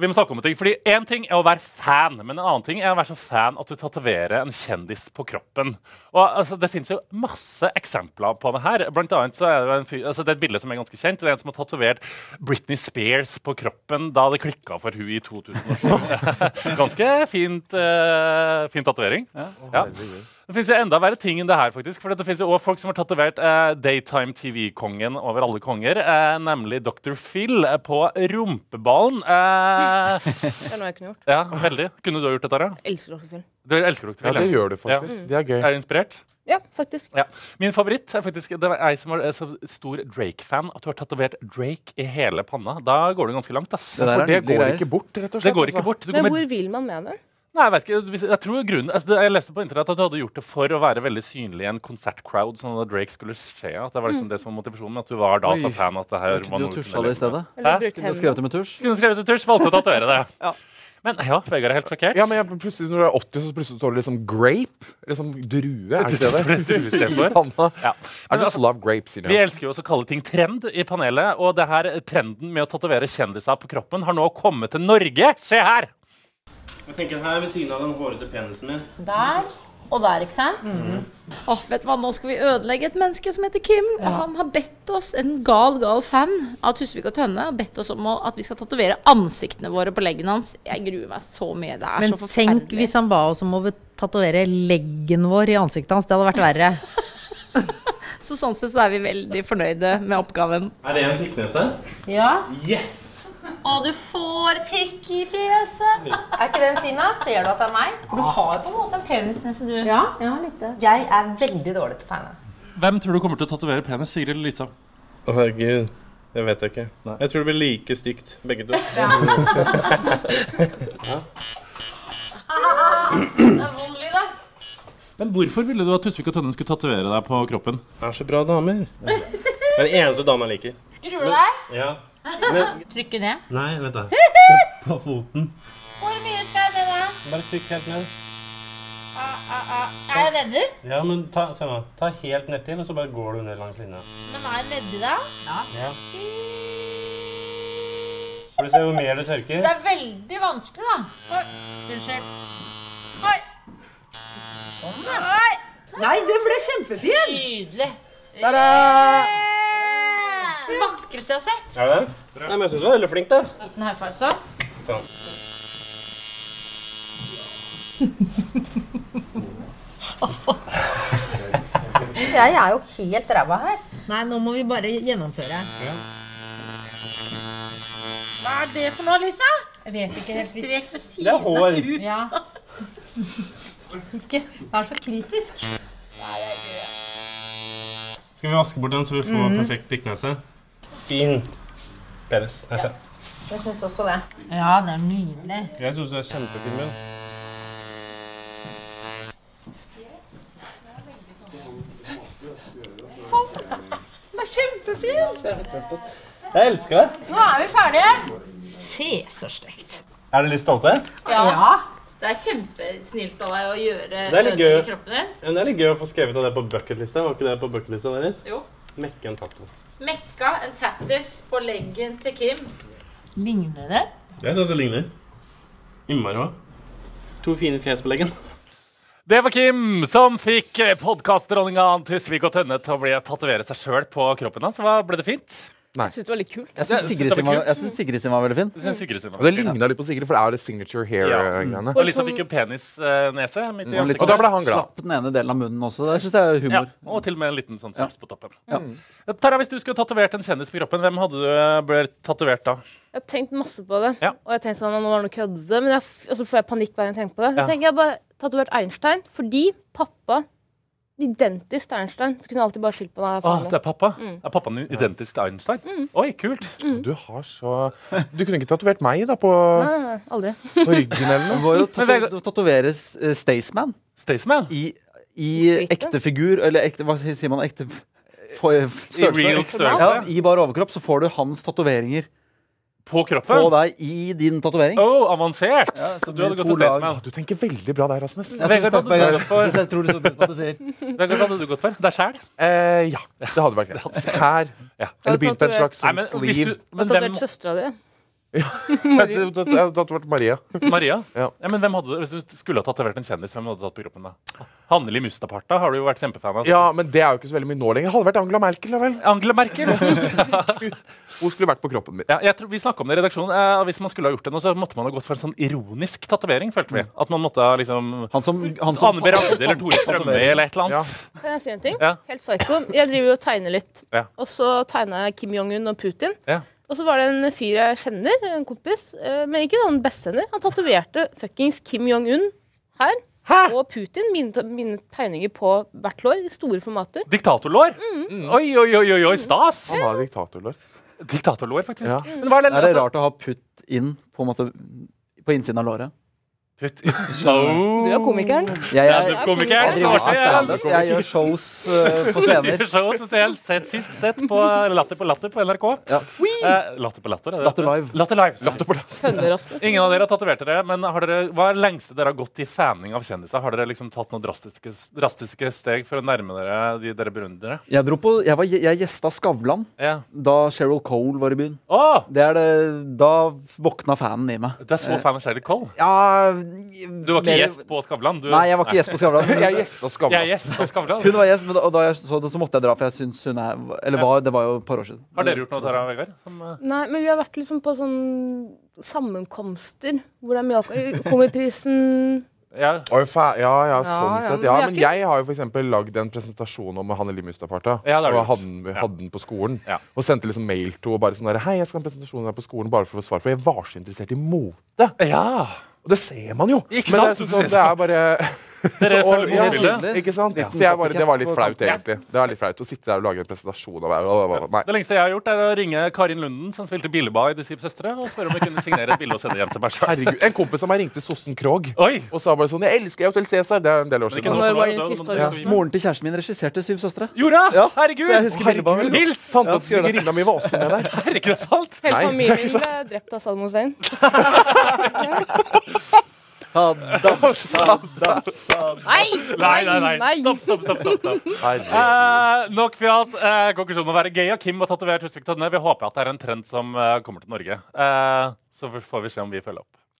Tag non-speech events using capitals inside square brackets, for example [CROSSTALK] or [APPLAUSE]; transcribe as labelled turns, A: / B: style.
A: vi må snakke om en ting. Fordi En ting er å være fan, men en annen ting er å være så fan at du tatoverer en kjendis på kroppen. Og altså, Det fins jo masse eksempler på det her. Blant annet så er det, en, fyr- altså, det er et bilde som er ganske kjent. Det er en som har tatovert Britney Spears på kroppen da det klikka for hun i 2007. [LAUGHS] ganske fint, uh, fin tatovering. Ja. Det finnes jo enda verre ting enn det her, faktisk. For det også folk som har tatovert eh, Daytime TV-kongen over alle konger, eh, nemlig Dr. Phil eh, på rumpeballen. Eh, [LAUGHS]
B: Det er noe jeg kunne gjort.
A: ja, veldig. Kunne du ha gjort dette? Jeg
B: Elsker Dr. Phil.
A: Du elsker Dr. Phil, Ja, det
C: gjør du faktisk. Det er gøy.
A: Er du inspirert?
B: Ja, faktisk.
A: Ja. Min favoritt er faktisk Det er jeg som er så stor Drake-fan at du har tatovert Drake i hele panna. Da går du ganske langt, ass.
D: Det der
C: For det går
D: greier.
C: ikke bort, rett og slett.
A: Det går ikke
C: altså.
A: bort. Du
B: Men hvor vil man med det?
A: Nei, jeg vet ikke. Jeg tror grunnen, altså, jeg leste på internett at du hadde gjort det for å være veldig synlig i en konsertcrowd, sånn at Drake skulle skje. At det var liksom det som var motivasjonen. At du var da
D: Oi.
A: så fan at det her var noe du
D: tusja det i stedet?
B: Eller
A: Hæ?
D: Kunne du skrevet det med tusj?
A: Kunne skrevet det med tusj, valgte å tatovere det.
D: Ja.
A: Men ja, Vegard er helt sjokkert.
C: Ja, men jeg, plutselig når du er 80, så plutselig står det liksom grape. Liksom drue. Er det
A: det
C: det? [LAUGHS]
A: Ja.
C: I just love grapes, you know.
A: Vi elsker jo også å kalle ting trend i panelet, og det her trenden med å tatovere kjendiser på kroppen har nå kommet til Norge. Se her!
E: Jeg tenker her ved siden av den hårete penisen min.
F: Der og der, ikke sant?
G: Åh, vet du hva, Nå skal vi ødelegge et menneske som heter Kim. Og han har bedt oss, en gal, gal fan av Tusvik og Tønne, har bedt oss om å, at vi skal tatovere ansiktene våre på leggen hans. Jeg gruer meg så mye. Det er
H: Men
G: så forferdelig.
H: Men tenk hvis han ba oss om å tatovere leggen vår i ansiktet hans. Det hadde vært verre. [LAUGHS]
G: Så sånn sett så er vi veldig fornøyde med oppgaven.
E: Er det en knyttnese?
F: Ja.
E: Yes!
F: Og du får pikk i fjeset. Er ikke den fin, da? Ser du at det er meg? For du har på en måte en penisnese, du. Ja, jeg har litt det. Jeg er veldig dårlig til å tegne.
A: Hvem tror du kommer til å tatovere penis? Sigrid eller Lisa?
E: Å, herregud. Det vet jeg ikke. Jeg tror det blir like stygt, begge to.
F: Det er vond lyd, ass.
A: Men hvorfor ville du at Tusvik og Tønnen skulle tatovere deg på kroppen?
E: Er så bra damer. Det er den eneste dama jeg liker.
F: Gruer du deg?
E: Ja. Men,
F: Trykke ned.
E: nei, vent da. [LAUGHS] På foten.
F: Hvor mye skal jeg ned, da?
E: Bare trykk helt ned. Ah, ah, ah.
F: Er jeg nedi?
E: Ja, men ta, se nå. Ta helt ned til, og så bare går du ned langs linja.
F: Men er jeg nedi, da?
E: Ja. Får du se hvor mer du tørker?
F: Det er veldig vanskelig, da. Oi, Unnskyld. Oi. Oi.
I: Nei, den ble kjempefint.
F: Nydelig. Det vakreste jeg har sett.
E: Er det det? Nei, men jeg synes du var veldig flink, der.
F: Liten high five, så.
E: Sånn.
F: Jeg er jo helt ræva her.
H: Nei, nå må vi bare gjennomføre.
F: Hva er det for noe, Lisa?
H: Jeg vet ikke helt hvis
F: Strek ved
E: Det er
F: siden
E: hår.
H: Ja. Ikke vær så kritisk.
E: Skal vi vaske bort den, så vi får perfekt pikknese? Fin penis. Nese.
F: Jeg syns også det.
H: Ja, det er nydelig.
E: Jeg synes det er kjempefin munn.
I: Den er kjempefin!
E: Jeg elsker det.
F: Nå er vi ferdige. Se så stygt.
E: Er dere litt stolte?
F: Ja. Det er kjempesnilt av deg å gjøre
E: Det er litt gøy.
F: kroppen din.
E: Det er litt gøy å få skrevet av det på bucketlista. Var ikke det på bucketlista deres?
F: Jo.
E: Mekke en tattoo.
F: Mekka en tattis på leggen til Kim.
H: Ligner det?
E: Jeg syns det ligner. Innmari hva? To fine fjes på leggen.
A: Det var Kim som fikk podkastdronninga Tusvik og Tønne til å bli tatovere seg sjøl på kroppen hans. Hva Ble det fint?
B: Jeg syns det var litt kult.
D: Jeg syns Sigrid sin var, jeg synes Sigrid sin var veldig fin.
A: Det synes Sigrid sin var.
C: Og det ligna litt på Sigrid, for det er jo det signature hair-greiene.
A: Og Lisa fikk jo penisnese midt i
D: Og, litt
A: ansiktet.
C: Og da ble han glad.
D: Slapp den ene delen av munnen også. Det syns jeg er
A: Ja, og til og med en liten sånn slips på toppen.
D: Ja.
A: Tara, hvis du skulle tatovert en kjendis på kroppen, hvem hadde du eh, blitt tatovert da?
B: Jeg har tenkt masse på det.
A: Ja.
B: Og jeg tenkte sånn, nå var det noe kødde, men jeg, f- og så får jeg panikk hver gang jeg tenker på det.
A: Ja.
B: Jeg tenker jeg bare tatovert Einstein fordi pappa Identisk til Einstein. Så kunne jeg alltid bare skyldt på meg.
A: Ah, det er pappa.
B: Mm.
A: Er pappaen din identisk til Einstein? Oi, kult.
C: Du har så Du kunne ikke tatovert meg da på,
B: Nei, aldri.
C: på ryggen eller
D: Det
C: Du
D: var jo tato tatovere uh, Staysman
A: Staysman?
D: i, i ekte figur, eller ekte, hva sier man, ekte for,
A: I
D: størrelse.
A: real
D: Ja. I bar overkropp så får du hans tatoveringer
A: På kroppen?
D: på deg i din tatovering.
A: Oh, avansert!
D: Ja, så
A: du hadde gått
D: til.
A: Staysman.
C: Du tenker veldig bra der, Rasmus.
D: Jeg
A: Vegard, hadde du gått for-
D: Jeg synes det utrolig så bra at du sier.
A: Vegard, hadde du gått for? Deg sjæl?
C: Eh, ja, det hadde vært greit. [LAUGHS] Her.
A: Ja.
C: Eller begynt på en slags sånn
A: men
C: sleeve.
A: du
B: Jeg
A: Men
B: har
A: hvem
B: søstera. [LAUGHS]
C: Det det- det hadde vært Maria.
A: Maria?
C: Ja.
A: men hvem hadde, Hvis du skulle ha tatovert en kjendis, hvem hadde du tatt på kroppen da? Hanneli Mustaparta har du jo vært kjempefan av.
C: Ja, men det er jo ikke så veldig mye nå lenger. Hadde vært Angela Merkel, da vel.
A: Angela Merkel? [LAUGHS]
C: Hun skulle vært på kroppen min.
A: Ja, jeg tror, vi snakka om det i redaksjonen. Eh, hvis man skulle ha gjort det nå, så måtte man ha gått for en sånn ironisk tatovering. følte vi. At man måtte ha liksom
D: Han som, han som
A: Anne B. Ragde [LAUGHS] eller Tore Strømme eller et eller annet.
B: Kan jeg si en ting?
A: Ja.
B: Helt psyko. Jeg driver jo og tegner litt.
A: Ja.
B: Og så tegna jeg Kim Jong-un og Putin. Og så var det en fyr jeg kjenner, en kompis, eh, men ikke sånn bestevenner. Han tatoverte fuckings Kim Jong-un her. Hæ? Og Putin. Mine, mine tegninger på hvert lår i store formater.
A: Diktatorlår?
B: Mm.
A: Oi, oi, oi, oi, oi, stas!
C: Han har diktatorlår.
A: Diktatorlår, faktisk.
C: Ja.
A: Men hva er det,
D: Er det
A: altså-
D: rart å ha putt inn på, en måte, på innsiden av låret?
A: Putt
B: Du er komikeren.
D: Jeg, jeg,
A: Standup-komiker.
D: jeg driver jeg. Jeg gjør shows uh, på scener. [LAUGHS]
A: shows spesielt sett sist sett på Latter på latter på NRK.
D: Ja.
A: Uh, latter på latter? er
D: Latter live.
A: Latter live.
C: Latter på latter.
A: Ingen av dere har tatovert dere, men har dere, hva er det lengste dere har gått i faning av kjendiser? Har dere liksom tatt noen drastiske, drastiske steg for å nærme dere de dere beundrer?
D: Jeg, dro på, jeg, var, jeg gjesta Skavlan
A: Ja.
D: da Cheryl Cole var i byen.
A: Oh.
D: Det er det, da våkna fanen i meg.
A: Du er så fan av Sheryl Cole?
D: Ja
A: Du var ikke
D: mer-
A: gjest på Skavlan? Du,
D: Nei, jeg var ikke [LAUGHS] gjest på Skavlan.
C: Jeg Skavlan.
A: er gjest på Skavlan.
D: Hun var gjest, men da, og da jeg så det, så måtte jeg dra, for jeg syns hun er Eller var, det var jo et par år siden.
A: Har dere gjort noe, Tara Vegard? Som, eh,
B: Nei, men vi har vært liksom på sånn sammenkomster hvor det er mye alkohol. Komiprisen [LAUGHS]
A: ja.
C: Fa ja, ja, sånn
B: ja,
C: sett. Ja, men jeg har jo eksempel lagd en presentasjon om Hanneli Mustafarta.
A: Ja,
C: og hadde hadde den på skolen.
A: Ja.
C: Og sendte liksom mail til henne bare sånn der, Hei, jeg skal ha en presentasjon her på skolen bare for å få svar. For jeg var så interessert i mote.
A: ja.
C: Og det ser man jo.
A: Ikke
C: Men det er, sånn, det er bare
A: Dere følger
C: ja? Ikke sant?
D: Ja.
C: Så jeg bare, det var litt flaut, egentlig. Det var litt flaut Å sitte der og lage en presentasjon av meg. Nei.
A: Det lengste jeg har gjort, er å ringe Karin Lunden, som spilte Billeba i De syv søstre, og spørre om jeg kunne signere et bilde og sende hjem til meg sjøl.
C: Herregud, En kompis av meg ringte Sossen Krogh og sa bare sånn Jeg elsker Hotel Cæsar. Det er en del år siden.
A: da-
D: Moren til kjæresten min regisserte Syv søstre.
A: Gjorde hun?
D: Ja,
A: Herregud!
C: herregud.
D: Nils! gjøre det.
C: svigerinna mi var også med der.
A: Herregud, er sant!
B: Hele [LAUGHS] familien ble drept av Saddam Hussein. [LAUGHS] [LAUGHS]
D: Saddam, Saddam, Saddam.
B: Nei!
A: Nei, nei, nei. Stopp, stopp, stopp. stopp, stopp. Eh, nok fjas. Eh, konklusjonen må være gøy. Og Kim var tatovert. Husvik-tønne. Vi håper at det er en trend som eh, kommer til Norge. Eh, så får vi se om vi følger opp.